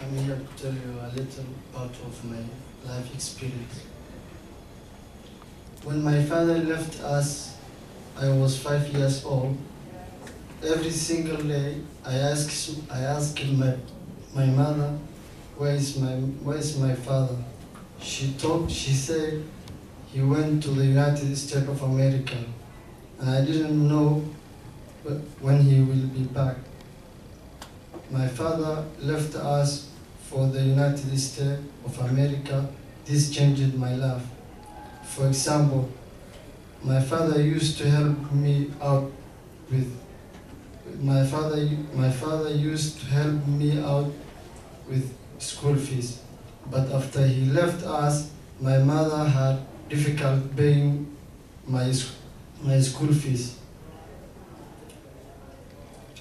I'm here to tell you a little part of my life experience. When my father left us, I was five years old. Every single day, I asked, I asked my, my mother, where is my, where is my father? She told, she said, he went to the United States of America, and I didn't know when he will be back. Father left us for the United States of America. This changed my life. For example, my father used to help me out with my father my father used to help me out with school fees. But after he left us, my mother had difficult paying my, my school fees.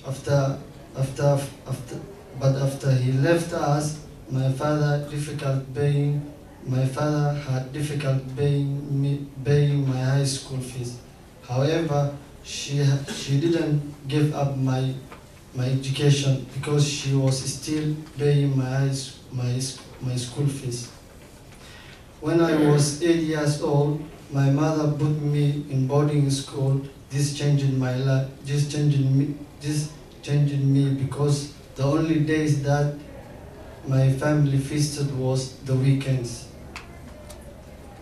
After, after, after, but after he left us, my father difficult paying, my father had difficult paying me, paying my high school fees. However, she, she didn't give up my, my education because she was still paying my, my, my school fees. When I was eight years old, my mother put me in boarding school. This changed my life. This changed me. This changed me because the only days that my family feasted was the weekends.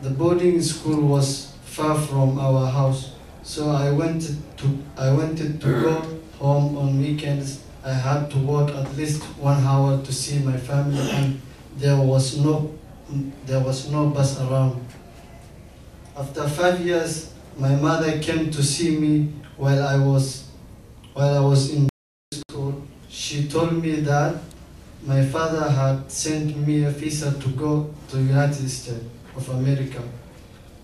The boarding school was far from our house, so I wanted to I wanted to go home on weekends. I had to walk at least one hour to see my family, and there was no there was no bus around. After five years, my mother came to see me while I was while I was in. She told me that my father had sent me a visa to go to the United States of America.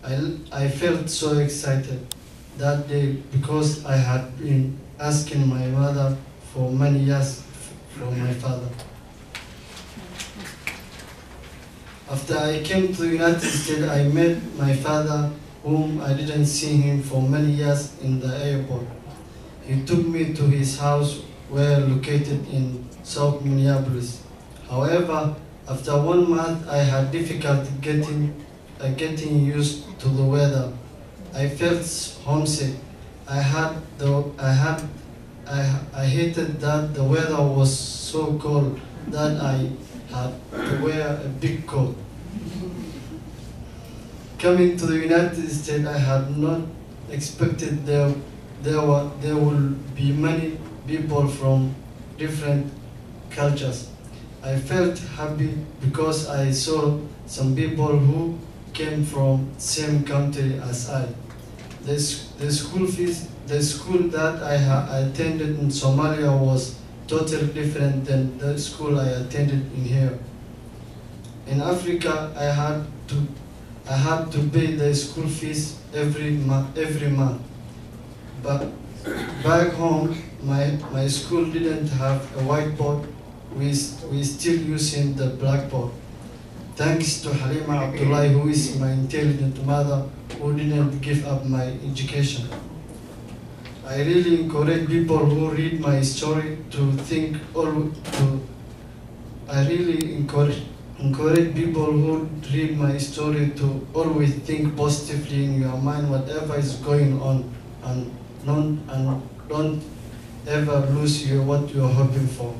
I, I felt so excited that day because I had been asking my mother for many years for my father. After I came to the United States, I met my father, whom I didn't see him for many years in the airport. He took me to his house, where located in South Minneapolis. However, after one month, I had difficulty getting, uh, getting used to the weather. I felt homesick. I had the, I had, I, I hated that the weather was so cold that I had to wear a big coat. Coming to the United States, I had not expected there, there, were, there would be many people from different cultures. I felt happy because I saw some people who came from same country as I. The, the school fees, the school that I attended in Somalia was totally different than the school I attended in here. In Africa, I had to, I had to pay the school fees every month, every month. But back home, my, my school didn't have a whiteboard. We, we still using the blackboard. Thanks to Halima Abdullahi, who is my intelligent mother, who didn't give up my education. I really encourage people who read my story to think all to I really encourage encourage people who read my story to always think positively in your mind whatever is going on and don't and don't ever lose your what you're hoping for.